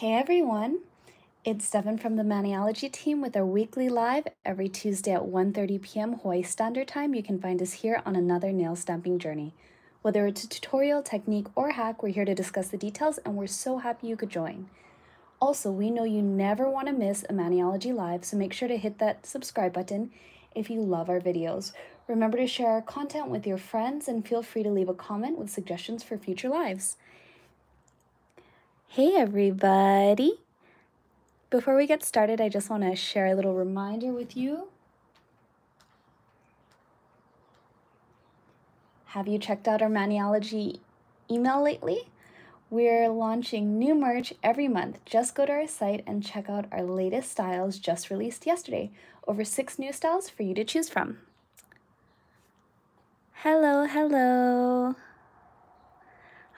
Hey everyone, it's Devon from the Maniology team with our weekly live every Tuesday at 1.30 p.m. Hawaii Standard Time. You can find us here on another nail stamping journey. Whether it's a tutorial, technique, or hack, we're here to discuss the details and we're so happy you could join. Also, we know you never want to miss a Maniology live, so make sure to hit that subscribe button if you love our videos. Remember to share our content with your friends and feel free to leave a comment with suggestions for future lives. Hey everybody! Before we get started, I just want to share a little reminder with you. Have you checked out our Maniology email lately? We're launching new merch every month. Just go to our site and check out our latest styles just released yesterday. Over six new styles for you to choose from. Hello, hello.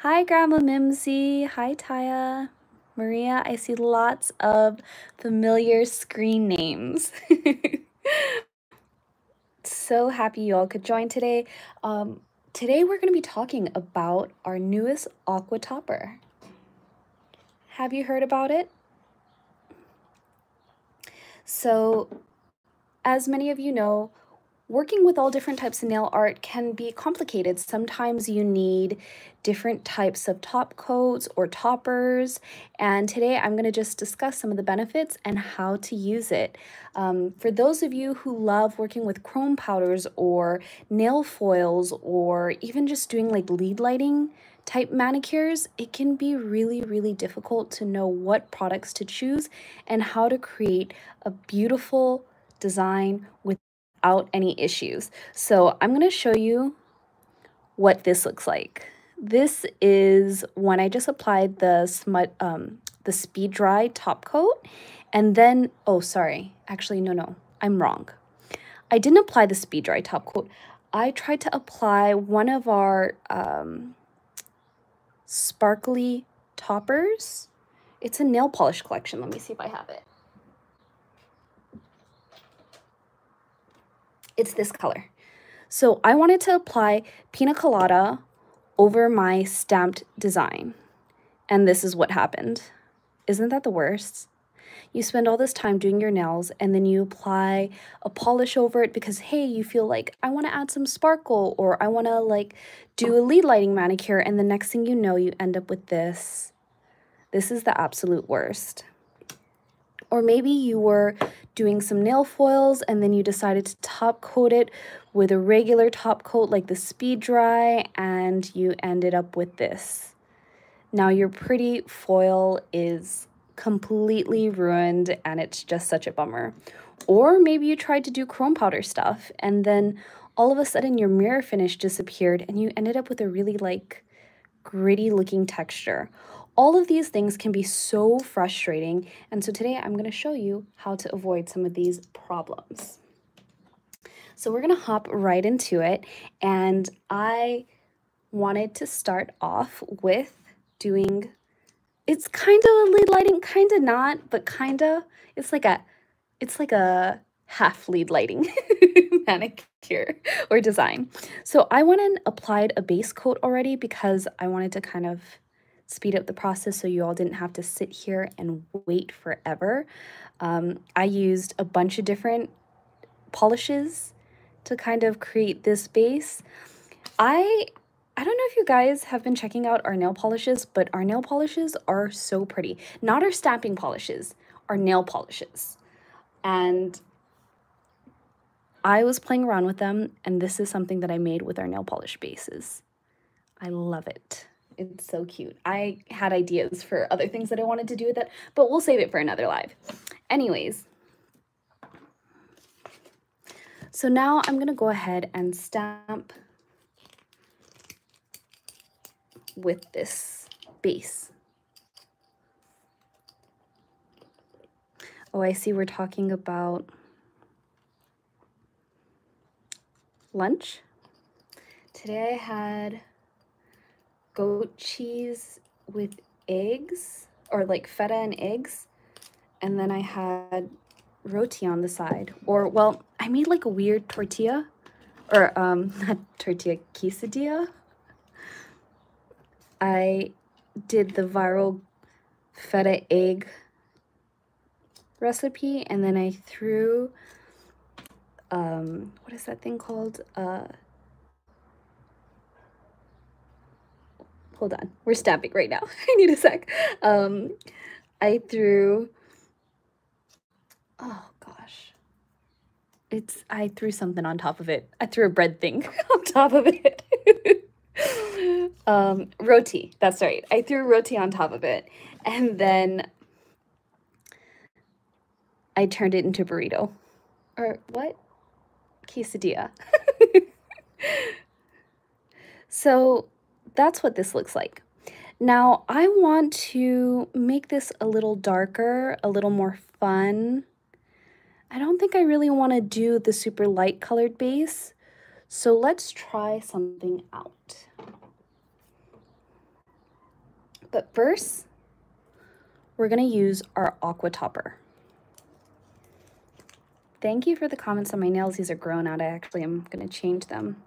Hi, Grandma Mimsy. Hi, Taya. Maria, I see lots of familiar screen names. so happy you all could join today. Um, today we're going to be talking about our newest aqua topper. Have you heard about it? So, as many of you know, working with all different types of nail art can be complicated. Sometimes you need different types of top coats or toppers. And today I'm to just discuss some of the benefits and how to use it. Um, for those of you who love working with chrome powders or nail foils or even just doing like lead lighting type manicures, it can be really, really difficult to know what products to choose and how to create a beautiful design with without any issues. So I'm going to show you what this looks like. This is when I just applied the smut, um, the speed dry top coat and then, oh, sorry, actually, no, no, I'm wrong. I didn't apply the speed dry top coat. I tried to apply one of our um, sparkly toppers. It's a nail polish collection. Let me see if I have it. It's this color. So I wanted to apply Pina Colada over my stamped design. And this is what happened. Isn't that the worst? You spend all this time doing your nails and then you apply a polish over it because, hey, you feel like I want to add some sparkle or I want to like do a lead lighting manicure. And the next thing you know, you end up with this. This is the absolute worst. Or maybe you were doing some nail foils and then you decided to top coat it with a regular top coat like the speed dry and you ended up with this. Now your pretty foil is completely ruined and it's just such a bummer. Or maybe you tried to do chrome powder stuff and then all of a sudden your mirror finish disappeared and you ended up with a really like gritty looking texture. All of these things can be so frustrating, and so today I'm going to show you how to avoid some of these problems. So we're going to hop right into it, and I wanted to start off with doing, it's kind of a lead lighting, kind of not, but kind of, it's like a, it's like a half lead lighting manicure or design. So I went and applied a base coat already because I wanted to kind of speed up the process so you all didn't have to sit here and wait forever. Um, I used a bunch of different polishes to kind of create this base. I I don't know if you guys have been checking out our nail polishes, but our nail polishes are so pretty. Not our stamping polishes, our nail polishes. And I was playing around with them, and this is something that I made with our nail polish bases. I love it. It's so cute. I had ideas for other things that I wanted to do with it, but we'll save it for another live. Anyways, so now I'm going to go ahead and stamp with this base. Oh, I see we're talking about lunch. Today I had goat cheese with eggs or like feta and eggs. And then I had roti on the side. Or, well, I made like a weird tortilla or um, not tortilla, quesadilla. I did the viral feta egg recipe and then I threw um what is that thing called uh hold on. We're stamping right now. I need a sec. Um I threw oh gosh. It's I threw something on top of it. I threw a bread thing on top of it. Um roti. That's right. I threw roti on top of it. And then I turned it into burrito. Or what? Quesadilla. so that's what this looks like. Now I want to make this a little darker, a little more fun. I don't think I really want to do the super light colored base. So let's try something out. But first, we're going to use our aqua topper. Thank you for the comments on my nails. These are grown out. I actually am going to change them.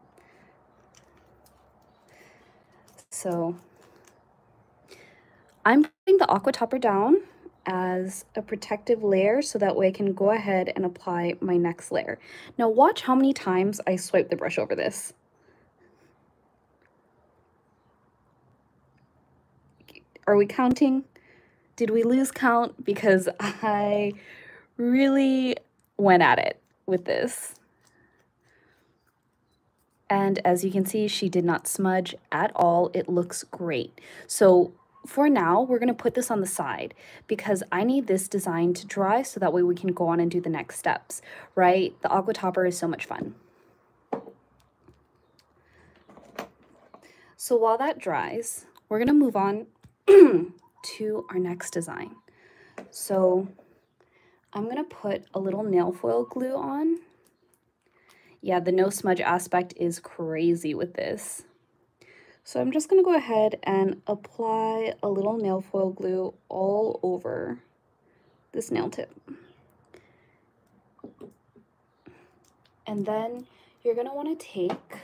So I'm putting the aqua topper down as a protective layer so that way I can go ahead and apply my next layer. Now watch how many times I swipe the brush over this. Are we counting? Did we lose count? Because I really went at it with this. And as you can see, she did not smudge at all. It looks great. So for now, we're going to put this on the side because I need this design to dry so that way we can go on and do the next steps, right? The aqua topper is so much fun. So while that dries, we're going to move on to our next design. So I'm going to put a little nail foil glue on. Yeah, the no smudge aspect is crazy with this. So I'm just going to go ahead and apply a little nail foil glue all over this nail tip. And then you're going to want to take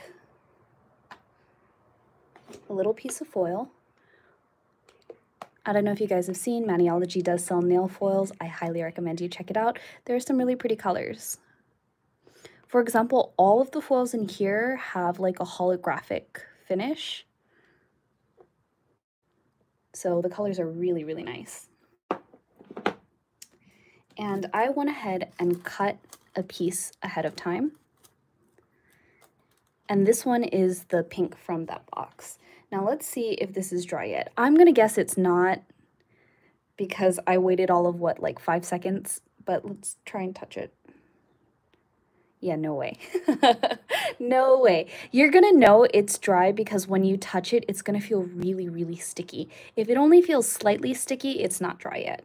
a little piece of foil I don't know if you guys have seen, Maniology does sell nail foils. I highly recommend you check it out. There are some really pretty colors. For example, all of the foils in here have like a holographic finish. So the colors are really, really nice. And I went ahead and cut a piece ahead of time. And this one is the pink from that box. Now let's see if this is dry yet. I'm to guess it's not because I waited all of what, like five seconds? But let's try and touch it. Yeah, no way. no way. You're going to know it's dry because when you touch it, it's going to feel really, really sticky. If it only feels slightly sticky, it's not dry yet.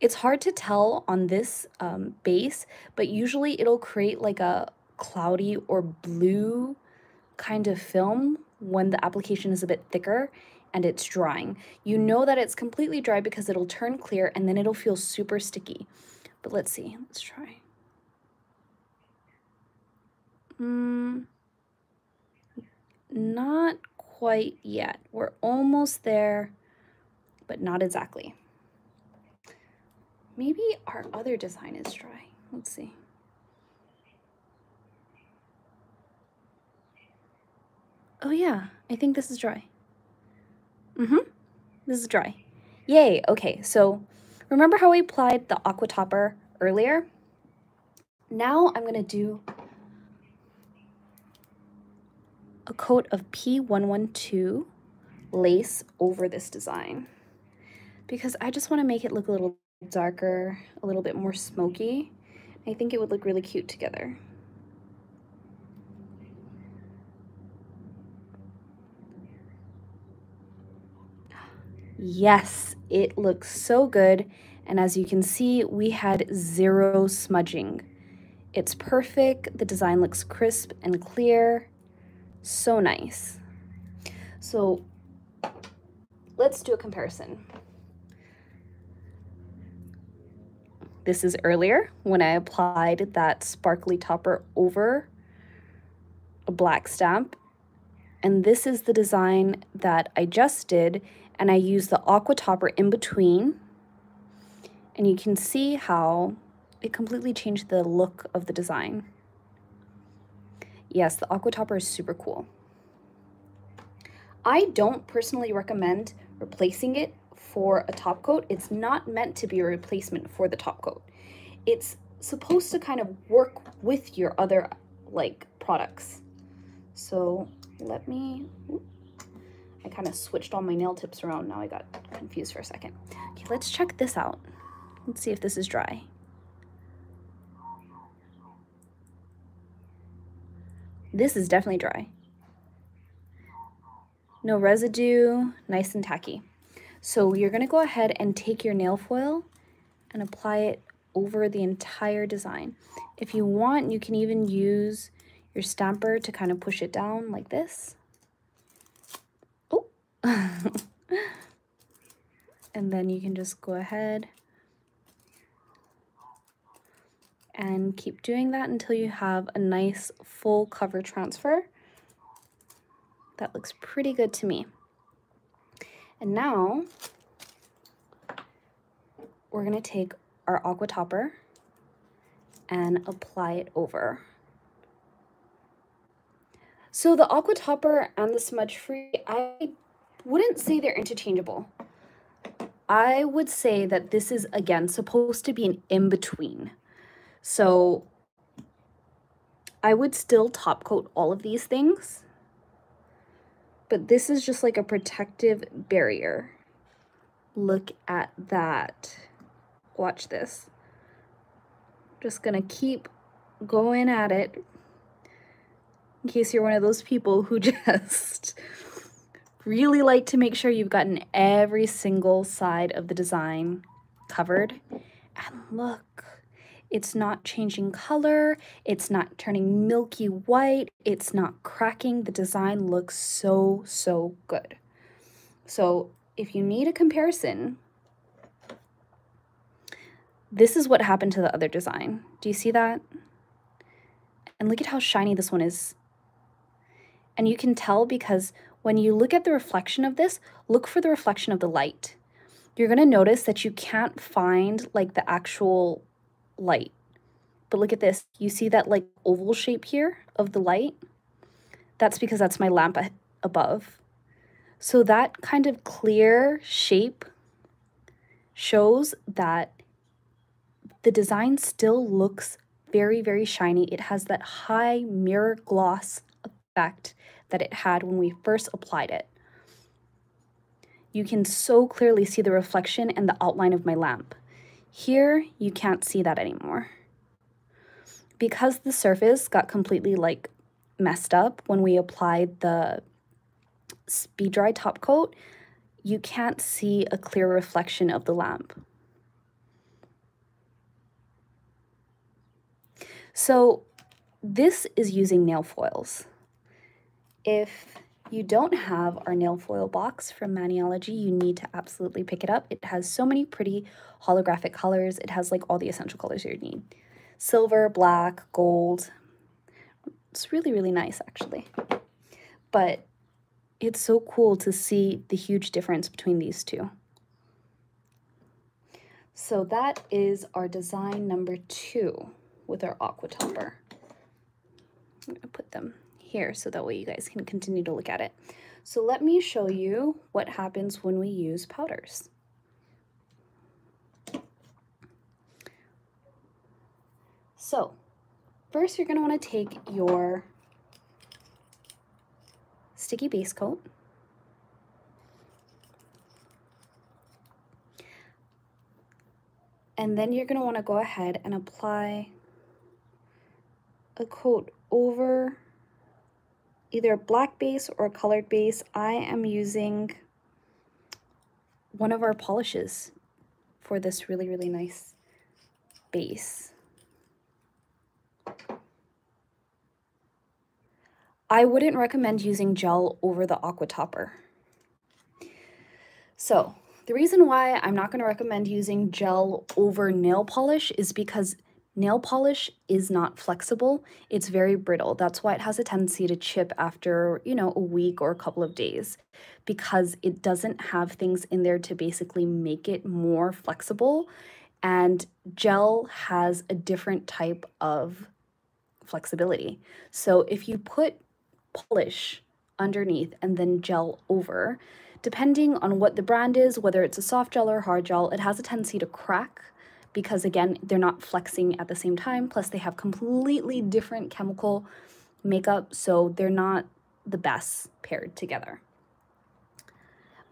It's hard to tell on this um, base, but usually it'll create like a cloudy or blue kind of film when the application is a bit thicker and it's drying. You know that it's completely dry because it'll turn clear and then it'll feel super sticky. But let's see, let's try. Mm, not quite yet. We're almost there, but not exactly. Maybe our other design is dry. Let's see. Oh yeah, I think this is dry. Mm-hmm. This is dry. Yay, okay, so remember how we applied the aqua topper earlier? Now I'm gonna do a coat of P112 lace over this design because I just want to make it look a little darker, a little bit more smoky. I think it would look really cute together. Yes, it looks so good. And as you can see, we had zero smudging. It's perfect. The design looks crisp and clear. So nice. So let's do a comparison. This is earlier when I applied that sparkly topper over a black stamp. And this is the design that I just did and I used the aqua topper in between And you can see how it completely changed the look of the design. Yes, the aqua topper is super cool. I don't personally recommend replacing it for a top coat. It's not meant to be a replacement for the top coat. It's supposed to kind of work with your other like products. So let me, I kind of switched all my nail tips around. Now I got confused for a second. Okay, let's check this out. Let's see if this is dry. This is definitely dry. No residue, nice and tacky. So you're gonna go ahead and take your nail foil and apply it over the entire design. If you want, you can even use your stamper to kind of push it down like this. Oh. and then you can just go ahead and keep doing that until you have a nice full cover transfer. That looks pretty good to me. And now we're gonna take our aqua topper and apply it over. So the aqua topper and the smudge free, I wouldn't say they're interchangeable. I would say that this is again supposed to be an in-between. So I would still top coat all of these things, but this is just like a protective barrier. Look at that. Watch this. Just gonna keep going at it in case you're one of those people who just really like to make sure you've gotten every single side of the design covered. And look, it's not changing color. It's not turning milky white. It's not cracking. The design looks so, so good. So if you need a comparison, this is what happened to the other design. Do you see that? And look at how shiny this one is. And you can tell because when you look at the reflection of this, look for the reflection of the light. You're going to notice that you can't find like the actual light. But look at this. You see that like oval shape here of the light? That's because that's my lamp above. So that kind of clear shape shows that the design still looks very, very shiny. It has that high mirror gloss effect that it had when we first applied it. You can so clearly see the reflection and the outline of my lamp. Here, you can't see that anymore. Because the surface got completely like messed up when we applied the speed dry top coat, you can't see a clear reflection of the lamp. So this is using nail foils. If you don't have our nail foil box from Maniology, you need to absolutely pick it up. It has so many pretty holographic colors. It has like all the essential colors you need. Silver, black, gold. It's really, really nice actually. But it's so cool to see the huge difference between these two. So that is our design number two with our aqua topper. I'm gonna put them here so that way you guys can continue to look at it. So let me show you what happens when we use powders. So first you're gonna wanna take your sticky base coat and then you're going to want to go ahead and apply a coat over either black base or colored base. I am using one of our polishes for this really, really nice base. I wouldn't recommend using gel over the aqua topper. So the reason why I'm not going to recommend using gel over nail polish is because Nail polish is not flexible. It's very brittle. That's why it has a tendency to chip after, you know, a week or a couple of days because it doesn't have things in there to basically make it more flexible and gel has a different type of flexibility. So if you put polish underneath and then gel over, depending on what the brand is, whether it's a soft gel or hard gel, it has a tendency to crack because again, they're not flexing at the same time. Plus they have completely different chemical makeup, so they're not the best paired together.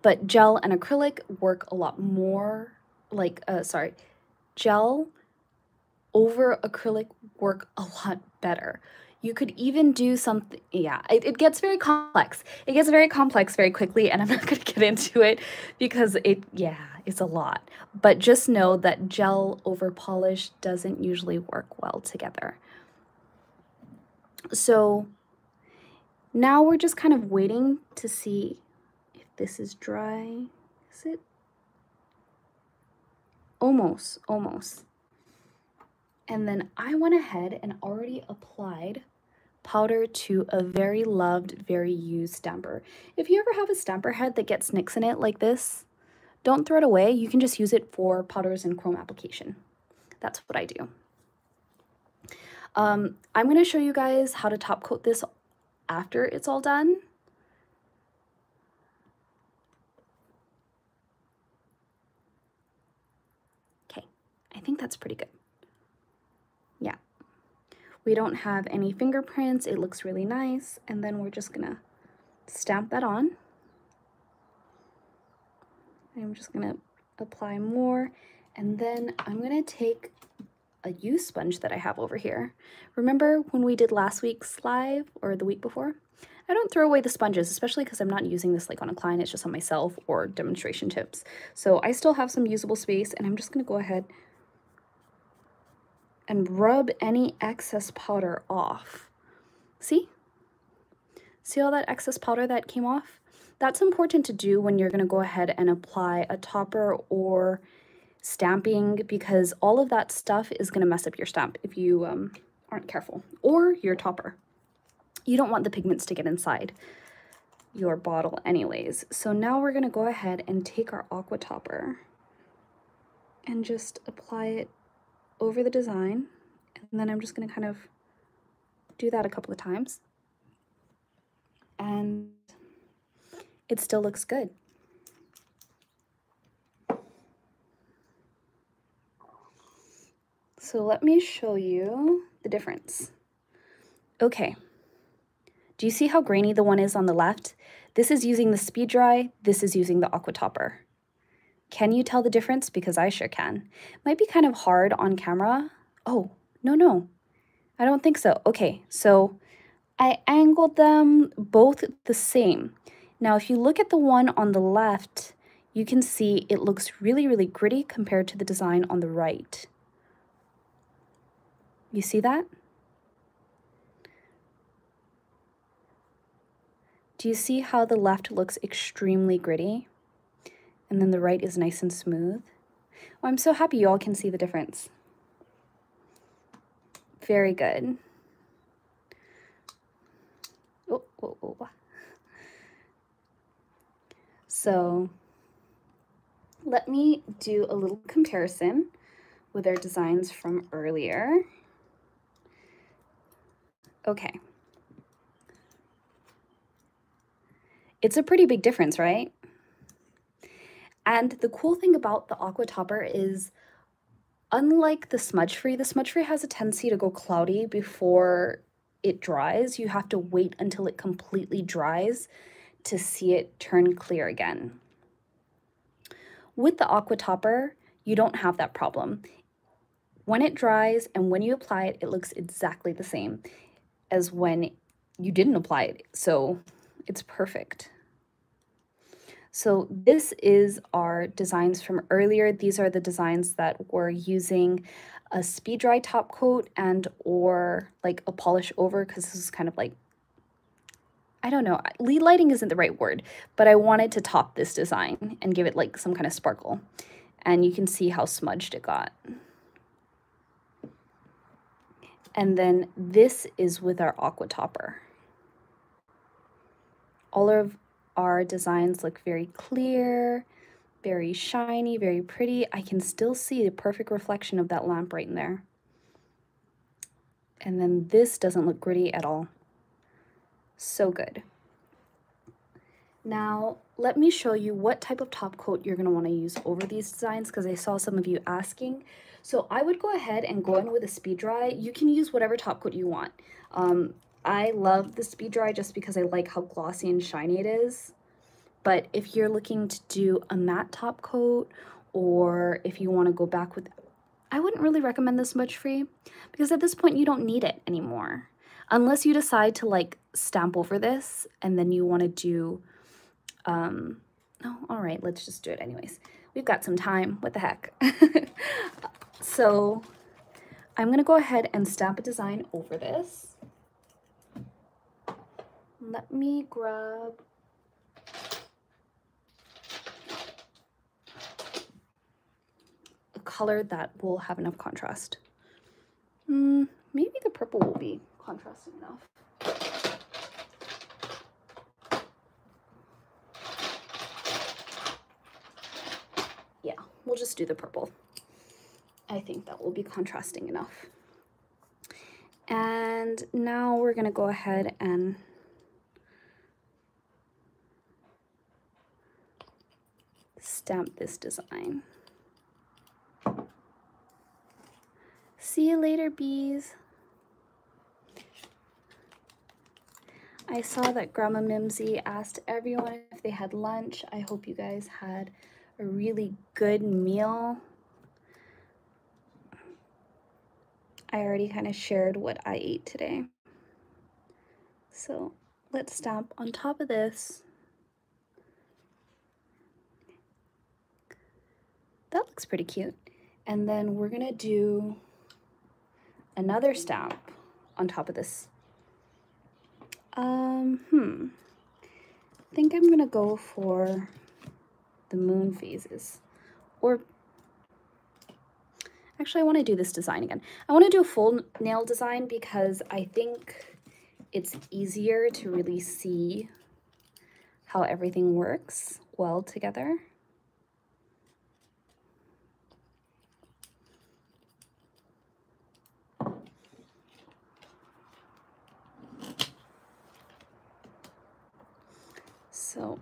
But gel and acrylic work a lot more like, uh, sorry, gel over acrylic work a lot better. You could even do something, yeah, it, it gets very complex. It gets very complex very quickly, and I'm not going to get into it because it, yeah, it's a lot. But just know that gel over polish doesn't usually work well together. So now we're just kind of waiting to see if this is dry. Is it? Almost, almost. And then I went ahead and already applied powder to a very loved, very used stamper. If you ever have a stamper head that gets nicks in it like this, don't throw it away. You can just use it for powders and chrome application. That's what I do. Um, I'm going to show you guys how to top coat this after it's all done. Okay, I think that's pretty good. Yeah. We don't have any fingerprints. It looks really nice. And then we're just gonna stamp that on. I'm just gonna apply more. And then I'm gonna take a used sponge that I have over here. Remember when we did last week's live or the week before? I don't throw away the sponges, especially because I'm not using this like on a client, it's just on myself or demonstration tips. So I still have some usable space and I'm just gonna go ahead and rub any excess powder off. See? See all that excess powder that came off? That's important to do when you're gonna go ahead and apply a topper or stamping because all of that stuff is gonna mess up your stamp if you um, aren't careful, or your topper. You don't want the pigments to get inside your bottle anyways. So now we're gonna go ahead and take our aqua topper and just apply it over the design. And then I'm just going to kind of do that a couple of times. And it still looks good. So let me show you the difference. Okay. Do you see how grainy the one is on the left? This is using the speed dry, this is using the aqua topper. Can you tell the difference? Because I sure can. Might be kind of hard on camera. Oh, no, no. I don't think so. Okay, so I angled them both the same. Now, if you look at the one on the left, you can see it looks really, really gritty compared to the design on the right. You see that? Do you see how the left looks extremely gritty? and then the right is nice and smooth. I'm so happy you all can see the difference. Very good. Oh, oh, oh. So let me do a little comparison with our designs from earlier. Okay. It's a pretty big difference, right? And the cool thing about the Aqua Topper is unlike the Smudge Free, the Smudge Free has a tendency to go cloudy before it dries. You have to wait until it completely dries to see it turn clear again. With the Aqua Topper, you don't have that problem. When it dries and when you apply it, it looks exactly the same as when you didn't apply it. So it's perfect. So this is our designs from earlier. These are the designs that were using a speed dry top coat and or like a polish over because this is kind of like, I don't know, lead lighting isn't the right word, but I wanted to top this design and give it like some kind of sparkle. And you can see how smudged it got. And then this is with our aqua topper. All of our designs look very clear, Very shiny, very pretty. I can still see the perfect reflection of that lamp right in there. And then this doesn't look gritty at all. So good. Now, let me show you what type of top coat you're going to want to use over these designs because I saw some of you asking. So I would go ahead and go in with a speed dry. You can use whatever top coat you want. Um, I love the speed dry just because I like how glossy and shiny it is. But if you're looking to do a matte top coat or if you want to go back with, I wouldn't really recommend this smudge free because at this point you don't need it anymore. Unless you decide to like stamp over this and then you want to do, um, oh, all right, let's just do it anyways. We've got some time, what the heck. so I'm going to go ahead and stamp a design over this. Let me grab a color that will have enough contrast. Mm, maybe the purple will be contrasting enough. Yeah, we'll just do the purple. I think that will be contrasting enough. And now we're gonna go ahead and stamp this design. See you later, bees. I saw that Grandma Mimsy asked everyone if they had lunch. I hope you guys had a really good meal. I already kind of shared what I ate today. So let's stamp on top of this. That looks pretty cute. And then we're gonna do another stamp on top of this. Um, hmm. I think I'm gonna go for the moon phases. Or, actually I wanna do this design again. I wanna do a full nail design because I think it's easier to really see how everything works well together. So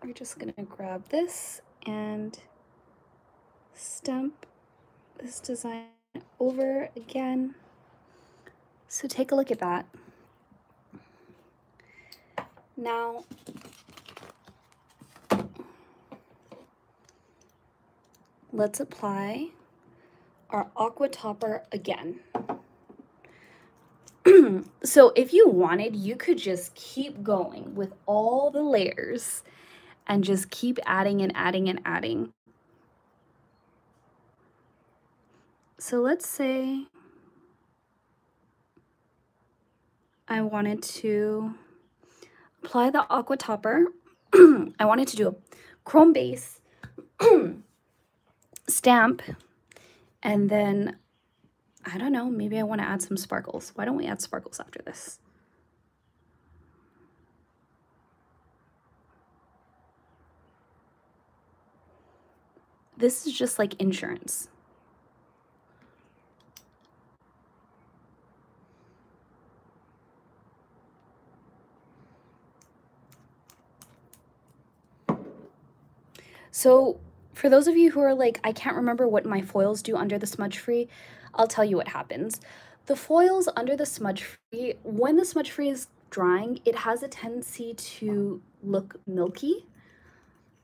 we're just gonna grab this and stamp this design over again. So take a look at that. Now, let's apply our aqua topper again. so if you wanted, you could just keep going with all the layers and just keep adding and adding and adding. So let's say I wanted to apply the aqua topper. I wanted to do a chrome base stamp and then I don't know, maybe I want to add some sparkles. Why don't we add sparkles after this? This is just like insurance. So for those of you who are like, I can't remember what my foils do under the smudge free, I'll tell you what happens. The foils under the smudge free, when the smudge free is drying, it has a tendency to look milky.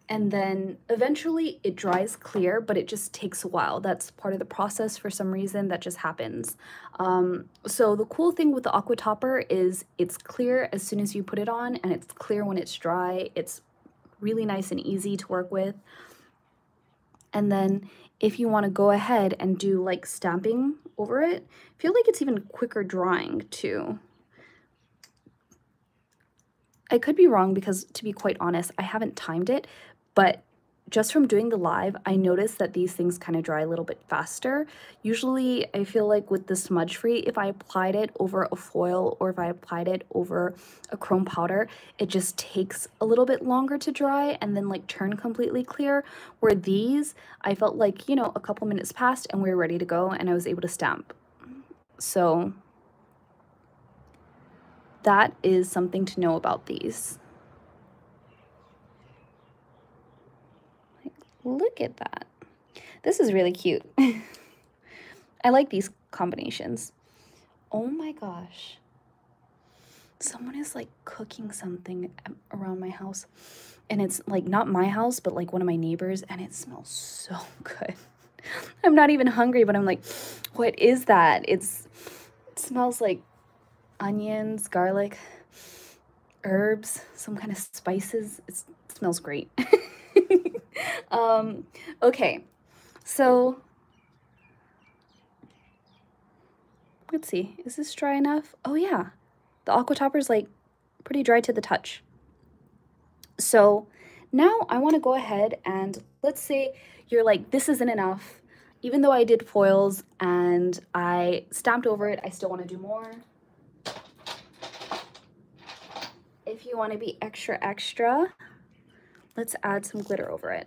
And then eventually it dries clear, but it just takes a while. That's part of the process for some reason that just happens. Um, so the cool thing with the Aqua Topper is it's clear as soon as you put it on and it's clear when it's dry. It's really nice and easy to work with. And then if you want to go ahead and do like stamping over it, I feel like it's even quicker drying too. I could be wrong because to be quite honest, I haven't timed it, but just from doing the live, I noticed that these things kind of dry a little bit faster. Usually, I feel like with the smudge free, if I applied it over a foil or if I applied it over a chrome powder, it just takes a little bit longer to dry and then like turn completely clear. Where these, I felt like, you know, a couple minutes passed and we were ready to go and I was able to stamp. So that is something to know about these. Look at that. This is really cute. I like these combinations. Oh my gosh. Someone is like cooking something around my house. And it's like not my house, but like one of my neighbors. And it smells so good. I'm not even hungry, but I'm like, what is that? It's it smells like onions, garlic, herbs, some kind of spices. It's, it smells great. um, okay, so let's see. Is this dry enough? Oh yeah, the aqua topper is like pretty dry to the touch. So now I want to go ahead and let's say you're like, this isn't enough. Even though I did foils and I stamped over it, I still want to do more. If you want to be extra extra, let's add some glitter over it.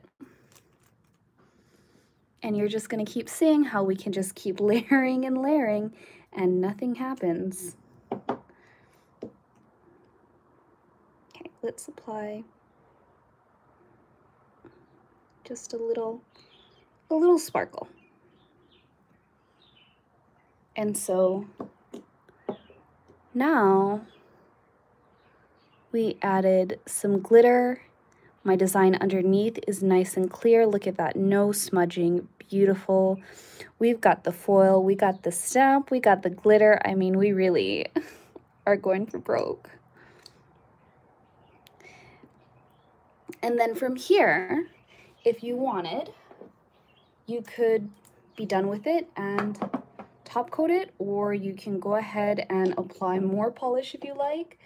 And you're just going to keep seeing how we can just keep layering and layering and nothing happens. Okay, let's apply just a little, a little sparkle. And so now we added some glitter my design underneath is nice and clear. Look at that, no smudging, beautiful. We've got the foil, we got the stamp, we got the glitter. I mean, we really are going for broke. And then from here, if you wanted, you could be done with it and top coat it, or you can go ahead and apply more polish if you like.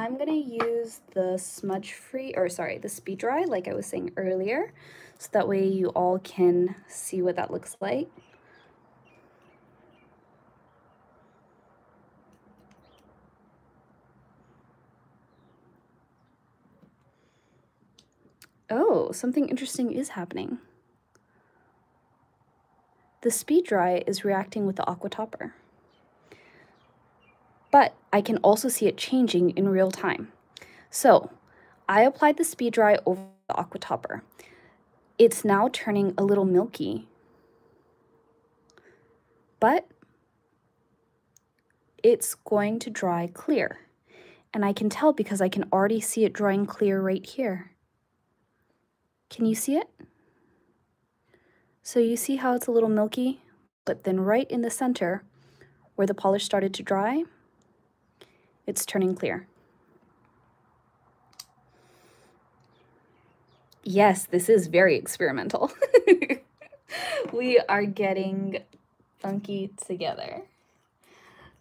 I'm to use the smudge free, or sorry, the speed dry, like I was saying earlier, so that way you all can see what that looks like. Oh, something interesting is happening. The speed dry is reacting with the aqua topper but I can also see it changing in real time. So I applied the speed dry over the aqua topper. It's now turning a little milky, but it's going to dry clear. And I can tell because I can already see it drying clear right here. Can you see it? So you see how it's a little milky, but then right in the center where the polish started to dry, it's turning clear. Yes, this is very experimental. we are getting funky together.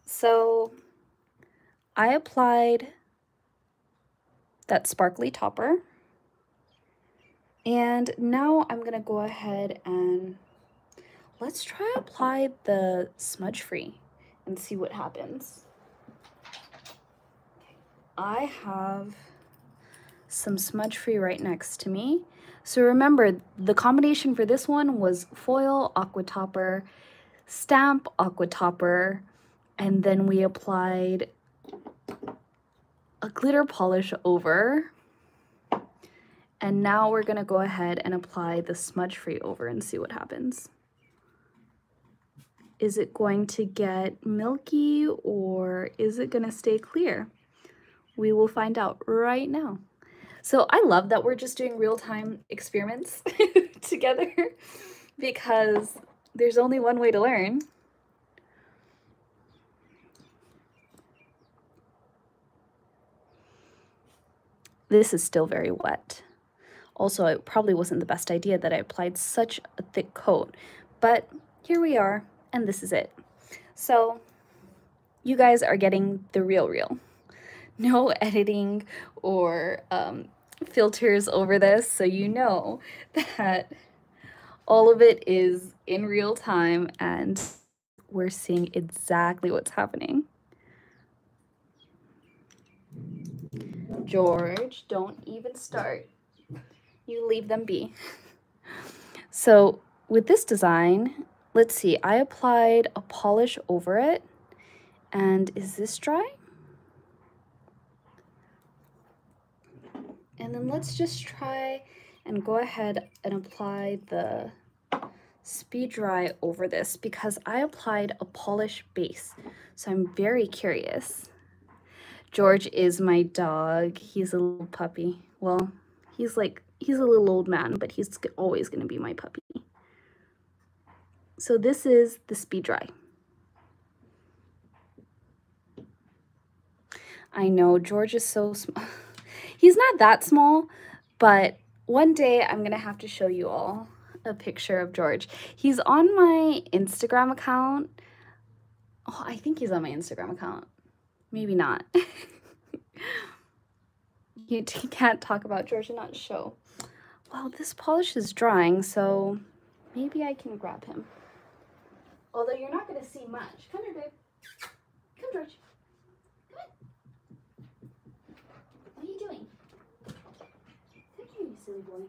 So I applied that sparkly topper. And now I'm going to go ahead and let's try apply the smudge free and see what happens. I have some smudge free right next to me. So remember, the combination for this one was foil, aqua topper, stamp, aqua topper, and then we applied a glitter polish over. And now we're gonna go ahead and apply the smudge free over and see what happens. Is it going to get milky or is it gonna stay clear? We will find out right now. So I love that we're just doing real-time experiments together because there's only one way to learn. This is still very wet. Also, it probably wasn't the best idea that I applied such a thick coat, but here we are, and this is it. So you guys are getting the real real no editing or um, filters over this so you know that all of it is in real time and we're seeing exactly what's happening. George, don't even start. You leave them be. So with this design, let's see, I applied a polish over it. And is this dry? And then let's just try and go ahead and apply the speed dry over this because I applied a polish base. So I'm very curious. George is my dog. He's a little puppy. Well, he's like, he's a little old man, but he's always going to be my puppy. So this is the speed dry. I know George is so small. He's not that small, but one day I'm going to have to show you all a picture of George. He's on my Instagram account. Oh, I think he's on my Instagram account. Maybe not. you can't talk about George and not show. Well, this polish is drying, so maybe I can grab him. Although you're not going to see much. Come here, babe. Come, George. Come on. What are you doing? Come here, you silly boy.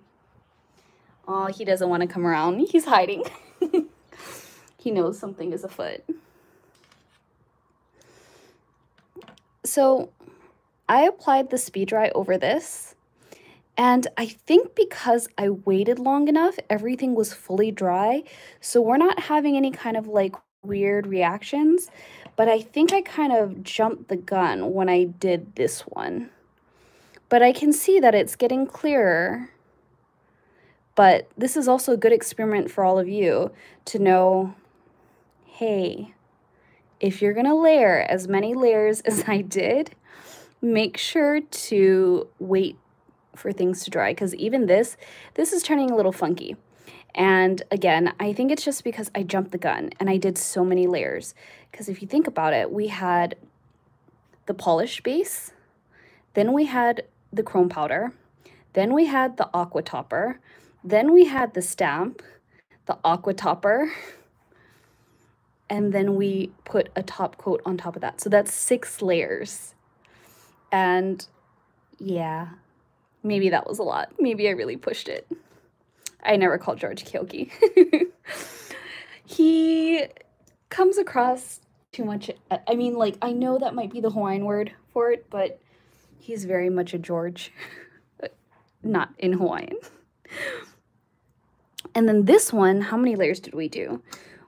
Oh, he doesn't want to come around. He's hiding. he knows something is afoot. So I applied the speed dry over this. And I think because I waited long enough, everything was fully dry. So we're not having any kind of like weird reactions. But I think I kind of jumped the gun when I did this one. But I can see that it's getting clearer. But this is also a good experiment for all of you to know, hey, if you're to layer as many layers as I did, make sure to wait for things to dry because even this, this is turning a little funky. And again, I think it's just because I jumped the gun and I did so many layers. Because if you think about it, we had the polish base, then we had the chrome powder, then we had the aqua topper, then we had the stamp, the aqua topper, and then we put a top coat on top of that. So that's six layers. And yeah, maybe that was a lot. Maybe I really pushed it. I never called George Keoki. he comes across too much. I mean, like, I know that might be the Hawaiian word for it, but he's very much a George, not in Hawaiian. And then this one, how many layers did we do?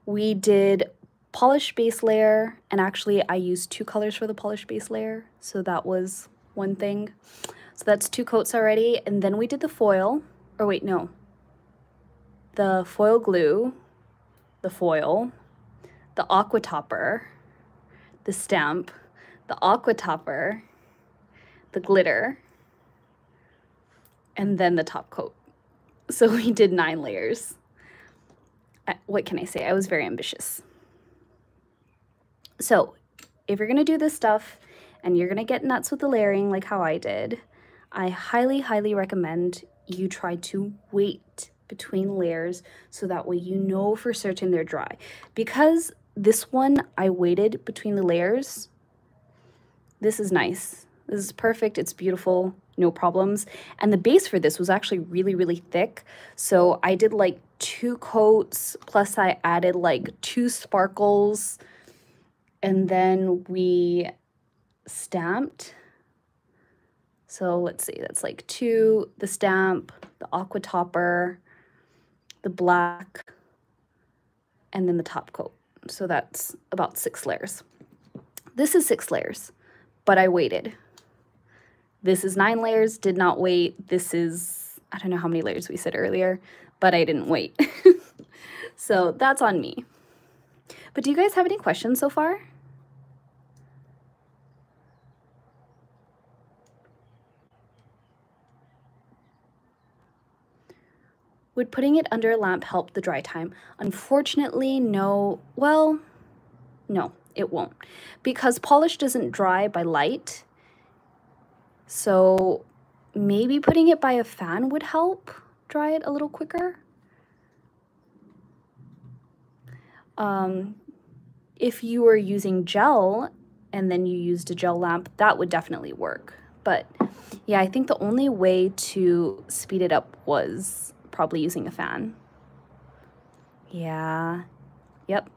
We did polish base layer, and actually I used two colors for the polish base layer, so that was one thing. So that's two coats already, and then we did the foil, or wait, no. The foil glue, the foil, the aqua topper, the stamp, the aqua topper, the glitter, and then the top coat. So we did nine layers. what can I say? I was very ambitious. So if you're going to do this stuff and you're going to get nuts with the layering like how I did, I highly, highly recommend you try to wait between layers so that way you know for certain they're dry. Because this one, I waited between the layers, this is nice. This is perfect. It's beautiful no problems. And the base for this was actually really, really thick. So I did like two coats, plus I added like two sparkles. And then we stamped. So let's see, that's like two, the stamp, the aqua topper, the black, and then the top coat. So that's about six layers. This is six layers, but I waited. This is nine layers, did not wait. This is, I don't know how many layers we said earlier, but I didn't wait. so that's on me. But do you guys have any questions so far? Would putting it under a lamp help the dry time? Unfortunately, no. Well, no, it won't. Because polish doesn't dry by light, so maybe putting it by a fan would help dry it a little quicker. Um, if you were using gel and then you used a gel lamp, that would definitely work. But yeah, I think the only way to speed it up was probably using a fan. Yeah. Yep.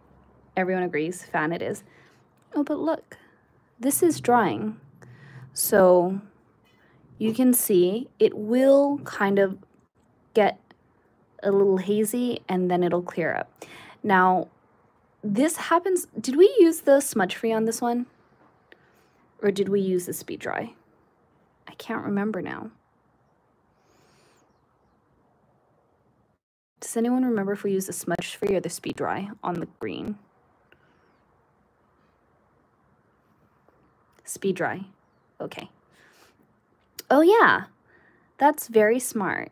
Everyone agrees. Fan it is. Oh, but look. This is drying. So you can see it will kind of get a little hazy and then it'll clear up. Now, this happens, did we use the smudge free on this one? Or did we use the speed dry? I can't remember now. Does anyone remember if we used the smudge free or the speed dry on the green? Speed dry. Okay. Oh yeah, that's very smart.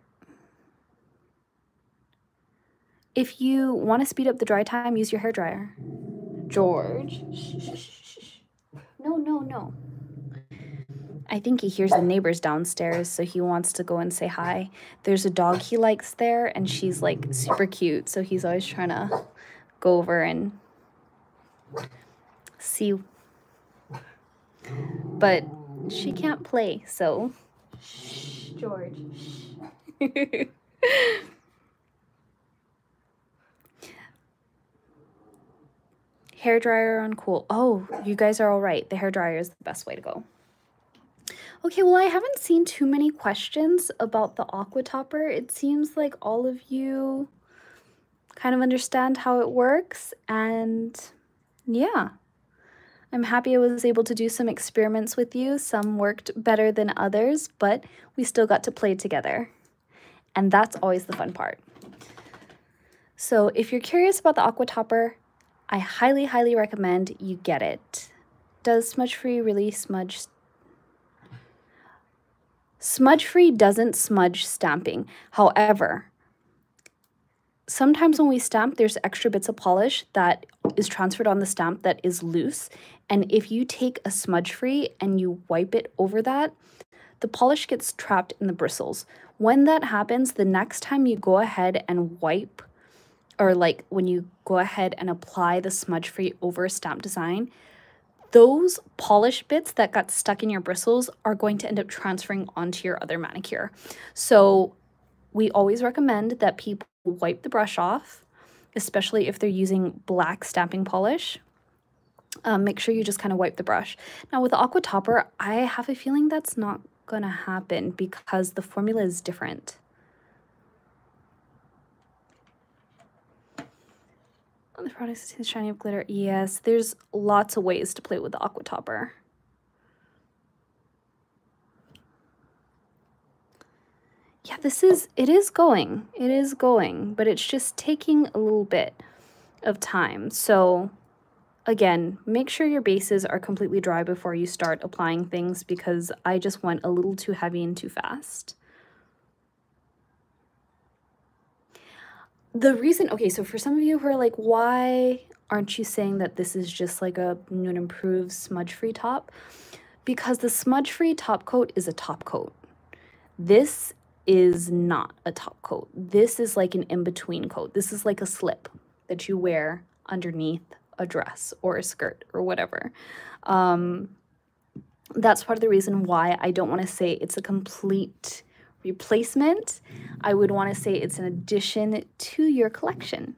If you want to speed up the dry time, use your hair dryer. George. No, no, no. I think he hears the neighbors downstairs, so he wants to go and say hi. There's a dog he likes there, and she's like super cute, so he's always trying to go over and see. But she can't play, so. Shh, George. hair dryer on cool. Oh, you guys are all right. The hair dryer is the best way to go. Okay, well, I haven't seen too many questions about the aqua topper. It seems like all of you kind of understand how it works. And yeah, I'm happy I was able to do some experiments with you. Some worked better than others, but we still got to play together. And that's always the fun part. So if you're curious about the aqua topper, I highly, highly recommend you get it. Does Smudge Free really smudge Smudge free doesn't smudge stamping. However, sometimes when we stamp, there's extra bits of polish that is transferred on the stamp that is loose. And if you take a smudge free and you wipe it over that, the polish gets trapped in the bristles. When that happens, the next time you go ahead and wipe, or like when you go ahead and apply the smudge free over a stamp design, those polish bits that got stuck in your bristles are going to end up transferring onto your other manicure. So we always recommend that people wipe the brush off, especially if they're using black stamping polish. Um, make sure you just kind of wipe the brush. Now with the Aqua Topper, I have a feeling that's not gonna happen because the formula is different. The product is shiny of glitter. Yes, there's lots of ways to play with the aqua topper. Yeah, this is, it is going. It is going, but it's just taking a little bit of time. So again, make sure your bases are completely dry before you start applying things because I just went a little too heavy and too fast. the reason, okay, so for some of you who are like, why aren't you saying that this is just like a new and improved smudge-free top? Because the smudge-free top coat is a top coat. This is not a top coat. This is like an in-between coat. This is like a slip that you wear underneath a dress or a skirt or whatever. Um, that's part of the reason why I don't want to say it's a complete replacement, I would want to say it's an addition to your collection.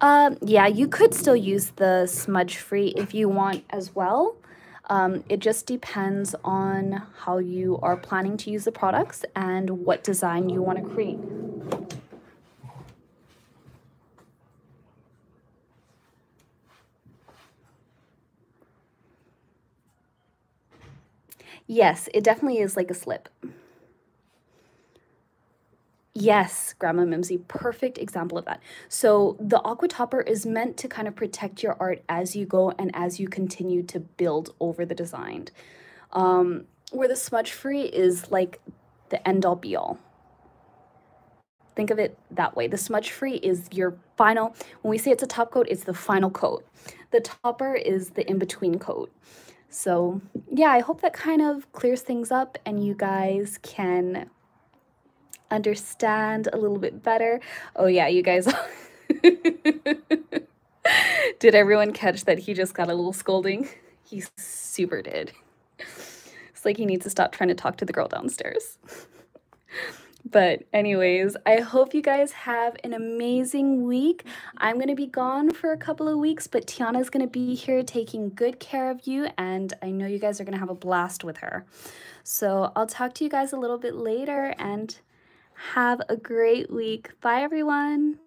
Um, yeah, you could still use the smudge free if you want as well. Um, it just depends on how you are planning to use the products and what design you want to create. Yes, it definitely is like a slip. Yes, Grandma Mimsy, perfect example of that. So the aqua topper is meant to kind of protect your art as you go and as you continue to build over the design. Um, where the smudge free is like the end all be all. Think of it that way. The smudge free is your final, when we say it's a top coat, it's the final coat. The topper is the in-between coat. So, yeah, I hope that kind of clears things up and you guys can understand a little bit better. Oh, yeah, you guys. did everyone catch that he just got a little scolding? He super did. It's like he needs to stop trying to talk to the girl downstairs. But, anyways, I hope you guys have an amazing week. I'm going to be gone for a couple of weeks, but Tiana's going to be here taking good care of you, and I know you guys are going to have a blast with her. So, I'll talk to you guys a little bit later and have a great week. Bye, everyone.